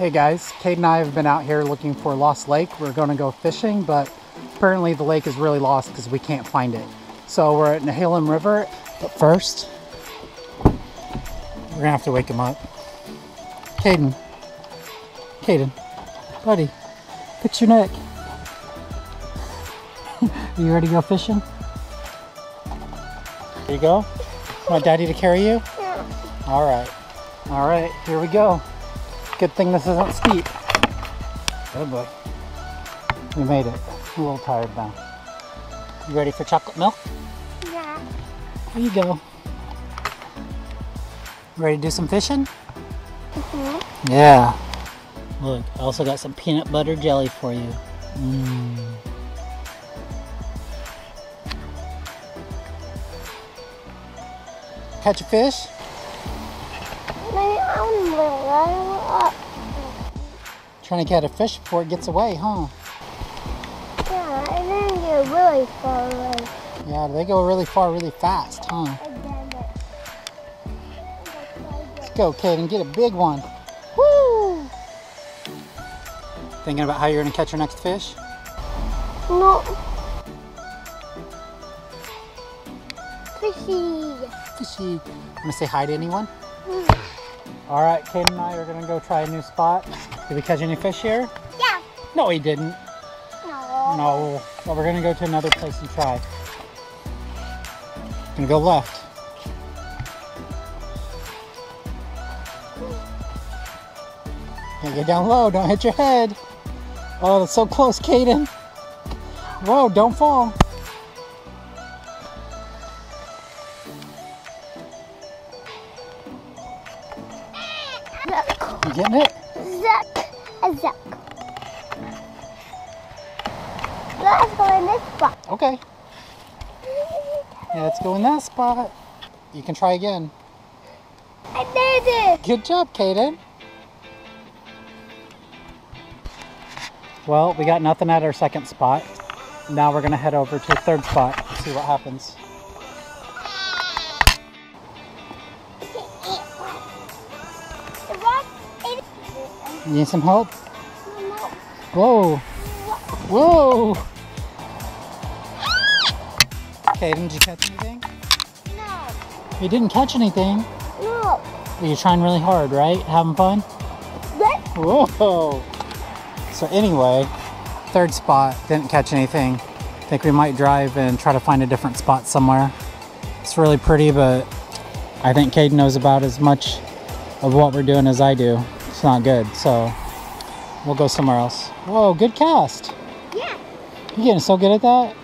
Hey guys, Cade and I have been out here looking for Lost Lake. We're going to go fishing, but apparently the lake is really lost because we can't find it. So we're at Nehalem River, but first, we're gonna have to wake him up. Kaden, Kaden, buddy, fix your neck. Are you ready to go fishing? Here you go. Want daddy to carry you? Yeah. All right. All right, here we go. Good thing this isn't steep. Oh boy. We made it. I'm a little tired now. You ready for chocolate milk? Yeah. Here you go. Ready to do some fishing? Mm-hmm. Yeah. Look, I also got some peanut butter jelly for you. Mmm. Catch a fish? Maybe I'm really up. Trying to catch a fish before it gets away, huh? Yeah, I didn't get really far away. Yeah, they go really far really fast, huh? And then. Let's go, Kaden, get a big one. Woo! Thinking about how you're gonna catch your next fish? No. Fishy. Fishy. Wanna say hi to anyone? All right, Kaden and I are gonna go try a new spot. Did we catch any fish here? Yeah. No, we didn't. No. No. Well, we're gonna go to another place and try. Gonna go left. Yeah, get down low. Don't hit your head. Oh, that's so close, Kaden. Whoa, don't fall. You getting it? Zuck. A zuck. Let's go in this spot. Okay. Yeah, let's go in that spot. You can try again. I did it. Good job, Kaden. Well, we got nothing at our second spot. Now we're gonna head over to the third spot, see what happens. You need some help? No. Whoa! Whoa! Kaden, did you catch anything? No. You didn't catch anything. No. But you're trying really hard, right? Having fun? What? Whoa! So anyway, third spot, didn't catch anything. I think we might drive and try to find a different spot somewhere. It's really pretty, but I think Cade knows about as much of what we're doing as I do. It's not good, so we'll go somewhere else. Whoa, good cast. Yeah. You're getting so good at that.